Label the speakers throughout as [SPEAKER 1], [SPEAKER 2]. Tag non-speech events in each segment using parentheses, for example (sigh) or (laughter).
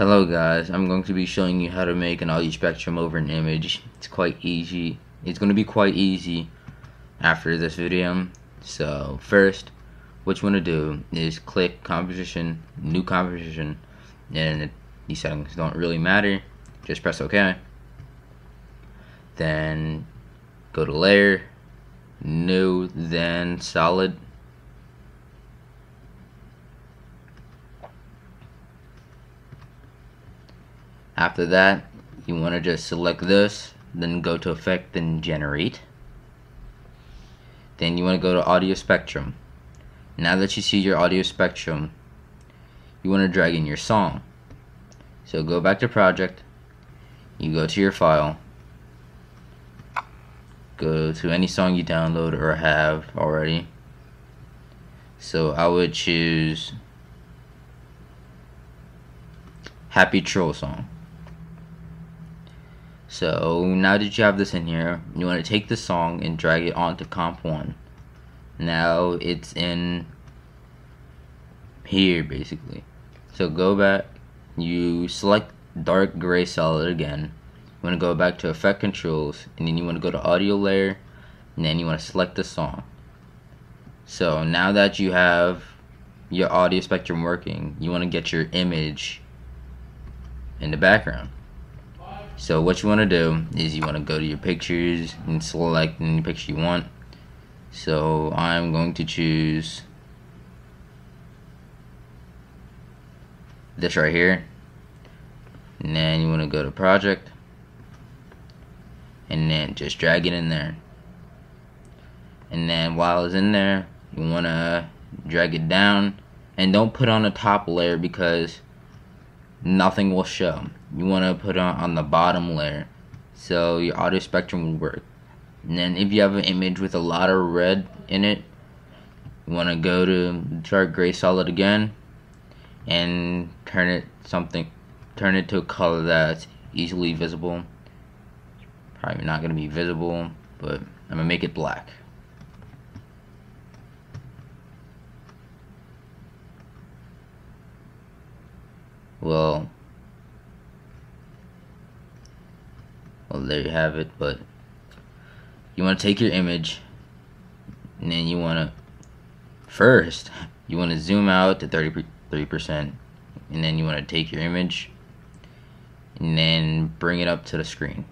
[SPEAKER 1] Hello guys, I'm going to be showing you how to make an audio spectrum over an image. It's quite easy. It's going to be quite easy after this video. So first, what you want to do is click composition, new composition, and these settings don't really matter. Just press OK. Then go to layer, new, then solid After that, you want to just select this, then go to effect and generate. Then you want to go to audio spectrum. Now that you see your audio spectrum, you want to drag in your song. So go back to project, you go to your file, go to any song you download or have already. So I would choose Happy Troll Song. So now that you have this in here, you want to take the song and drag it onto comp 1. Now it's in here basically. So go back, you select dark gray solid again. You want to go back to effect controls and then you want to go to audio layer and then you want to select the song. So now that you have your audio spectrum working, you want to get your image in the background. So what you want to do is you want to go to your pictures and select any picture you want. So I'm going to choose this right here. And then you want to go to project. And then just drag it in there. And then while it's in there, you want to drag it down. And don't put on the top layer because nothing will show. You want to put on on the bottom layer so your audio spectrum will work. And then if you have an image with a lot of red in it, you want to go to dark gray solid again and turn it something turn it to a color that's easily visible. Probably not going to be visible, but I'm going to make it black. Well well there you have it but you want to take your image and then you want to first you want to zoom out to 33 percent and then you want to take your image and then bring it up to the screen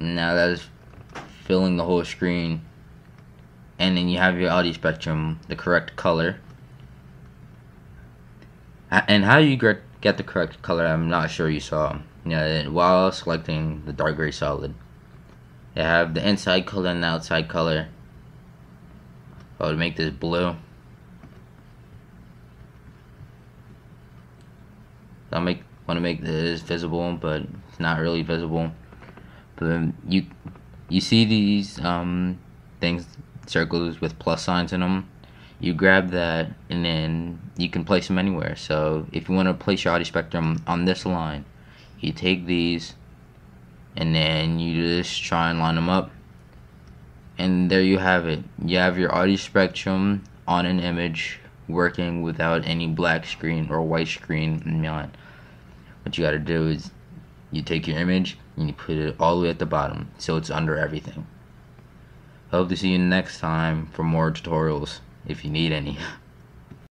[SPEAKER 1] now that is filling the whole screen and then you have your audio spectrum the correct color. And how you get the correct color I'm not sure you saw. Yeah, while selecting the dark gray solid you have the inside color and the outside color. Oh, I would make this blue. I make want to make this visible but it's not really visible but you you see these um, things circles with plus signs in them you grab that and then you can place them anywhere. So if you want to place your audio spectrum on this line you take these and then you just try and line them up. And there you have it. You have your audio spectrum on an image working without any black screen or white screen in line. What you got to do is you take your image and you put it all the way at the bottom so it's under everything. Hope to see you next time for more tutorials if you need any. (laughs)